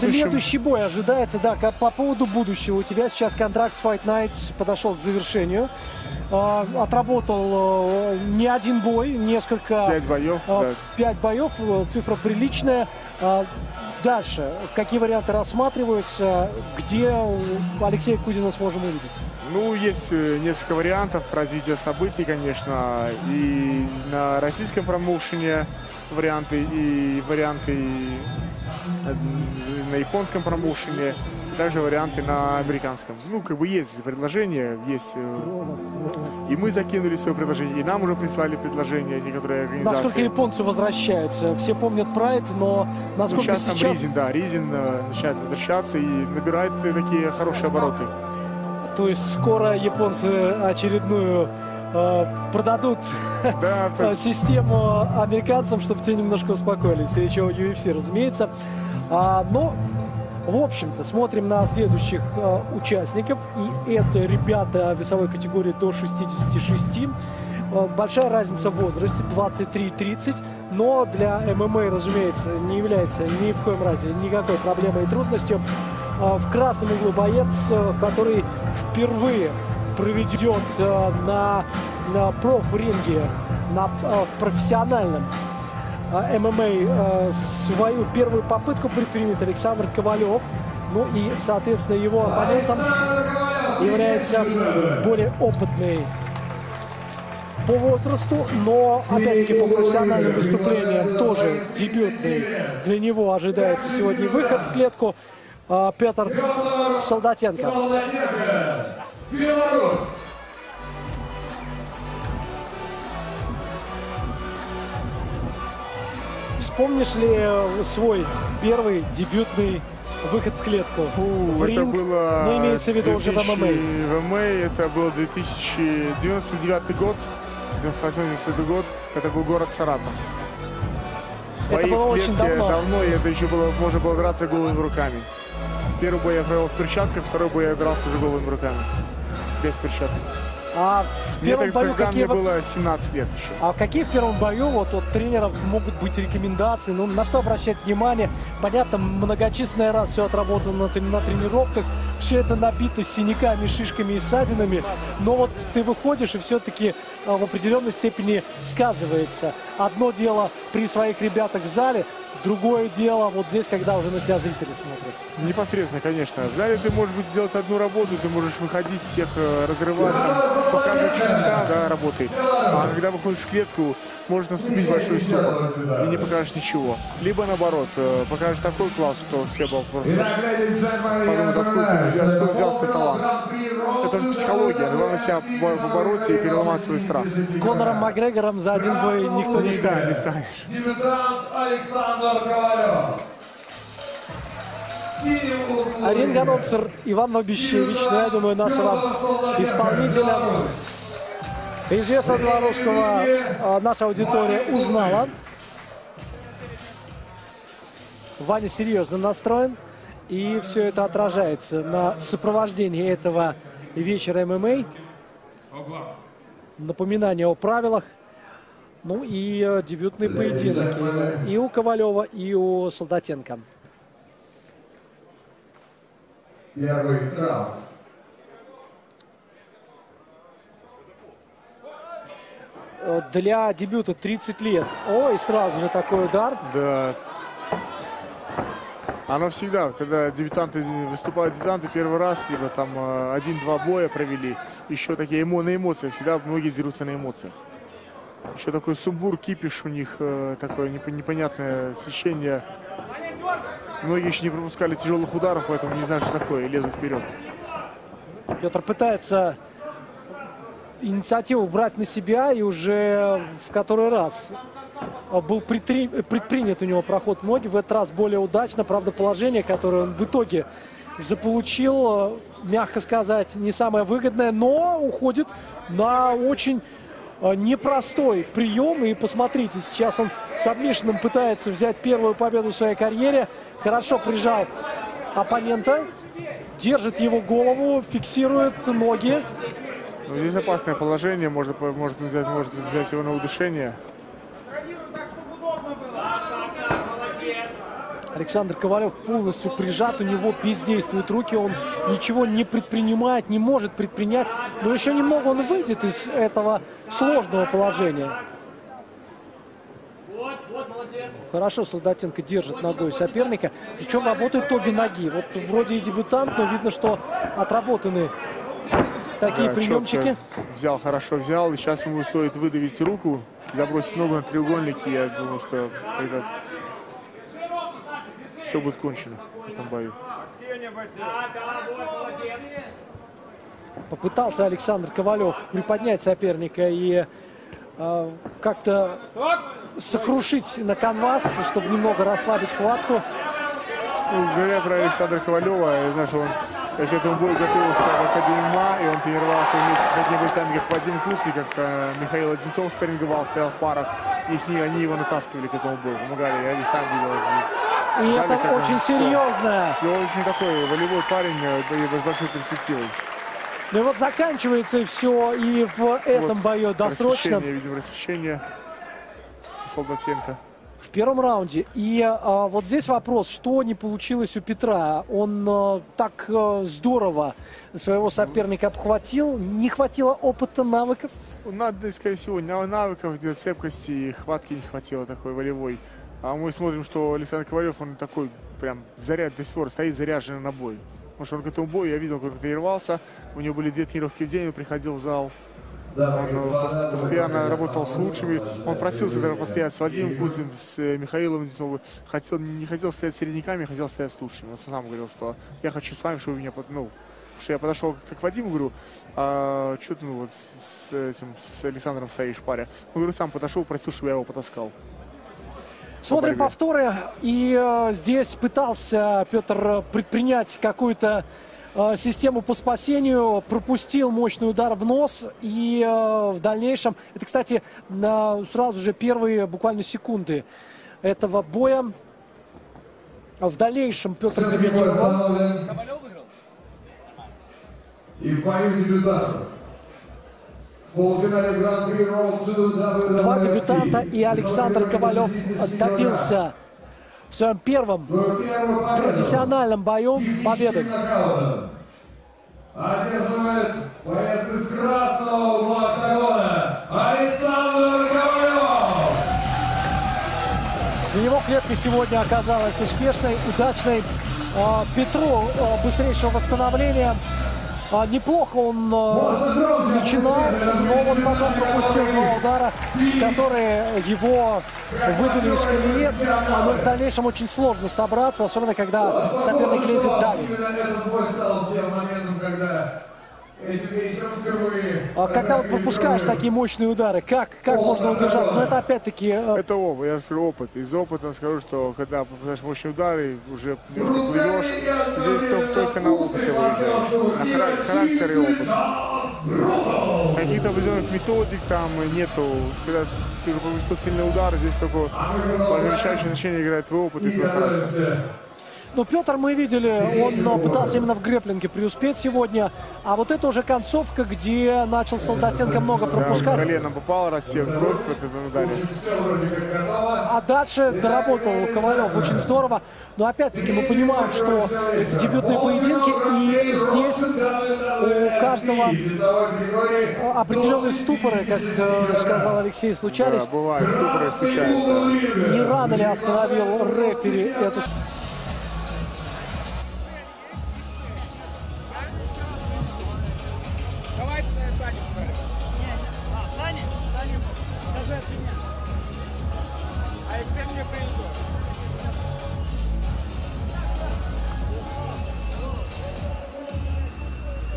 будущем... Следующий бой ожидается, да, по поводу будущего. У тебя сейчас контракт с Fight Nights подошел к завершению. А, отработал э, не один бой, несколько... Пять боев, а, да. Пять боев, э, цифра приличная. А, дальше, какие варианты рассматриваются, где Алексея Кудина сможем увидеть? Ну, есть э, несколько вариантов развития событий, конечно, и на российском промоушене варианты, и варианты на японском промоушене, также варианты на американском. Ну, как бы есть предложения, есть... Э, и мы закинули свое предложение, и нам уже прислали предложение некоторые организации. Насколько японцы возвращаются? Все помнят Прайд, но насколько ну, сейчас... сейчас... Там Ризин, да, Ризин э, начинает возвращаться и набирает такие хорошие обороты. То есть скоро японцы очередную э, продадут да, систему американцам, чтобы те немножко успокоились. Речь о UFC, разумеется. А, но в общем-то, смотрим на следующих э, участников. И это ребята весовой категории до 66. Э, большая разница в возрасте, 23-30. Но для ММА, разумеется, не является ни в коем разе никакой проблемой и трудностью. Э, в красном углу боец, э, который впервые проведет э, на, на проф-ринге, на, э, в профессиональном а, ММА свою первую попытку предпримет Александр Ковалев. Ну и, соответственно, его оппонентом является более опытный по возрасту, но, опять-таки, по профессиональным выступлениям тоже дебютный. Для него ожидается сегодня выход в клетку. А, Петр Солдатенко. Беларусь. Вспомнишь ли э, свой первый дебютный выход в клетку? Фу, в это ринг, было... Но имеется в виду 2000... уже в ММА. В ММА это был 2099 год, 98 год. Это был город Саратов. Это Бои было в клетке очень давно. давно, и это еще было, можно было драться голыми руками. Первый бой я провел в перчатках, второй бой я дрался уже голыми руками. Без перчаток. А в первом мне, бою какие... мне было 17 лет еще. А какие в первом бою вот от тренеров могут быть рекомендации? Ну, на что обращать внимание? Понятно, многочисленный раз все отработано на, на тренировках. Все это набито синяками, шишками и ссадинами. Но вот ты выходишь и все-таки а, в определенной степени сказывается. Одно дело при своих ребятах в зале, Другое дело вот здесь, когда уже на тебя зрители смотрят. Непосредственно, конечно. В зале ты можешь быть сделать одну работу, ты можешь выходить, всех э, разрывать, там, показывать чудеса да, работы. А когда выходишь в клетку, может наступить большой ступор и не покажешь ничего. Либо наоборот, э, покажешь такой класс, что все бы просто подумают, откуда, откуда взял свой талант. Это же психология. Главное себя побороться и переломать свой страх. Конором Макгрегором за один бой никто не станет. Не станешь. Дебютант Александр Ковалев. Ринг-анонсер Иван Новбищевич, ну, я думаю, нашего исполнителя известного белорусского а, наша аудитория узнала. Ваня серьезно настроен. И все это отражается на сопровождении этого вечера ММА. Напоминание о правилах. Ну и э, дебютный поединок и у Ковалева, и у Солдатенко. Первый раунд. Для дебюта 30 лет. Ой, сразу же такой удар. Да. Оно всегда, когда дебютанты выступают дебютанты первый раз, либо там э, один-два боя провели, еще такие эмо на эмоциях, всегда многие дерутся на эмоциях. Еще такой сумбур, кипиш у них, э, такое непонятное свечение. Многие еще не пропускали тяжелых ударов, поэтому не знают, что такое, и лезут вперед. Петр пытается инициативу брать на себя и уже в который раз был предпринят у него проход в ноги. В этот раз более удачно. Правда, положение, которое он в итоге заполучил, мягко сказать, не самое выгодное, но уходит на очень э, непростой прием. И посмотрите, сейчас он с обмешанным пытается взять первую победу в своей карьере. Хорошо прижал оппонента, держит его голову, фиксирует ноги. Ну, здесь опасное положение, может, может, взять, может взять его на удушение. Александр Ковалев полностью прижат, у него бездействуют руки, он ничего не предпринимает, не может предпринять. Но еще немного он выйдет из этого сложного положения. Хорошо Солдатенко держит ногой соперника. Причем работают обе ноги. Вот вроде и дебютант, но видно, что отработаны такие да, приемчики. Взял, хорошо взял. И сейчас ему стоит выдавить руку, забросить ногу на треугольник. И я думаю, что тогда все будет кончено в этом бою. Попытался Александр Ковалев приподнять соперника и э, как-то сокрушить на канвас, чтобы немного расслабить хватку. Ну, говоря про Александра Ковалева, я знаю, что он к этому бою готовился в Академии МА, и он тренировался вместе с такими бойцами, как Вадим Куций, как э, Михаил Одинцов спарринговал, стоял в парах, и с ними они его натаскивали к этому бою, помогали, я их сам видел. И Зале, это очень серьезно. И он очень такой волевой парень э, с большой перспективой. Ну и вот заканчивается все и в этом вот бою досрочно. Рассечение, видим, рассечение. Солдатенко. В первом раунде. И а, вот здесь вопрос, что не получилось у Петра. Он а, так а, здорово своего соперника обхватил. Не хватило опыта, навыков? Надо, скорее всего, навыков, цепкости и хватки не хватило такой волевой. А мы смотрим, что Александр Ковалев, он такой прям заряд до сих пор стоит заряженный на бой. Потому что он к этому бою, я видел, как он тренировался. У него были две тренировки в день, он приходил в зал он постоянно работал с лучшими. Он просился даже постоять с Вадимом Кузем, с э, Михаилом Десновым. Хотел, не хотел стоять с середняками, хотел стоять с лучшими. Он сам говорил, что я хочу с вами, чтобы меня... Ну, что я подошел к Вадиму, говорю, а что ты ну, вот с, этим, с Александром стоишь в паре? Он говорю, сам подошел, просил, чтобы я его потаскал. Смотрим повторы. И э, здесь пытался Петр предпринять какую-то Э, систему по спасению, пропустил мощный удар в нос и э, в дальнейшем, это, кстати, на сразу же первые буквально секунды этого боя, в дальнейшем Петр Домиников. И в бою дебютантов. Два дебютанта и Александр Ковалев добился в своем первом профессиональном бою победы. Одерживает боец из красного угла октагона Александр Ковалев. Него клетка сегодня оказалась успешной, удачной. А, Петру а, быстрейшего восстановления а, неплохо он начинал, но вот которые его выбили из колеи. Но в дальнейшем очень сложно собраться, особенно когда соперник лезет далее. А когда вот пропускаешь такие мощные удары, как, как можно удержаться? Но ну, это опять-таки... Э, это опыт, я скажу опыт. Из опыта скажу, что когда попадаешь мощные удары, уже плывешь, здесь только, только на опыте выезжаешь. На характер и опыт. Каких-то определенных методик там нету. Когда ты пропустил сильный удар, здесь только решающее значение играет твой опыт и твой характер. Но Петр, мы видели, он пытался именно в греплинге преуспеть сегодня. А вот это уже концовка, где начал Солдатенко много пропускать. Да, коленом попал, рассек кровь в этом ударе. А дальше доработал Ковалев очень здорово. Но опять-таки мы понимаем, что это дебютные поединки. И здесь у каждого определенные ступоры, как э, сказал Алексей, случались. Да, бывает, ступоры случаются. Не рано ли остановил рефери эту...